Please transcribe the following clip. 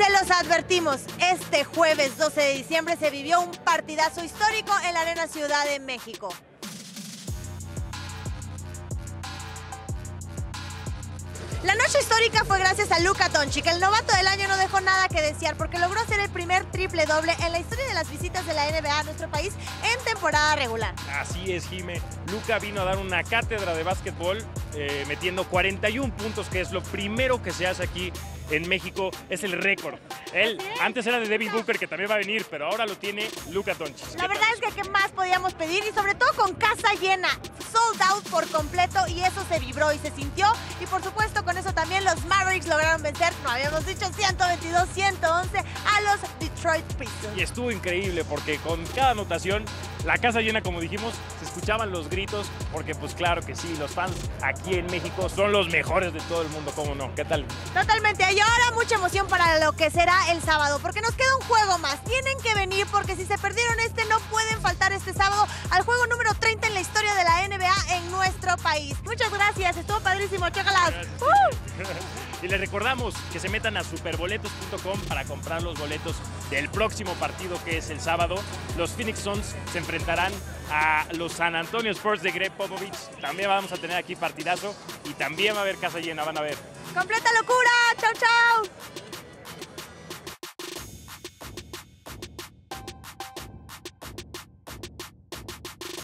Se los advertimos, este jueves 12 de diciembre se vivió un partidazo histórico en la Arena Ciudad de México. La noche histórica fue gracias a Luka Doncic. El novato del año no dejó nada que desear porque logró ser el primer triple doble en la historia de las visitas de la NBA a nuestro país en temporada regular. Así es, Jime. Luca vino a dar una cátedra de básquetbol eh, metiendo 41 puntos, que es lo primero que se hace aquí en México. Es el récord. Él antes era de Devin Booker, que también va a venir, pero ahora lo tiene Luca Doncic. La verdad es que qué más podíamos pedir y sobre todo con casa llena, sold out por completo y eso se vibró y se sintió y por supuesto con eso también los Mavericks lograron vencer, no habíamos dicho 122-111 a los Detroit Pistons. Y estuvo increíble porque con cada anotación, la casa llena, como dijimos, se escuchaban los gritos, porque pues claro que sí, los fans aquí en México son los mejores de todo el mundo, ¿cómo no? ¿Qué tal? Totalmente, y ahora mucha emoción para lo que será el sábado, porque nos queda un juego más. Tienen que venir porque si se perdieron este no pueden faltar este sábado al juego número país. Muchas gracias, estuvo padrísimo, chócalas. Y les recordamos que se metan a superboletos.com para comprar los boletos del próximo partido que es el sábado. Los Phoenix Suns se enfrentarán a los San Antonio Spurs de Greg Popovich. También vamos a tener aquí partidazo y también va a haber casa llena, van a ver. ¡Completa locura!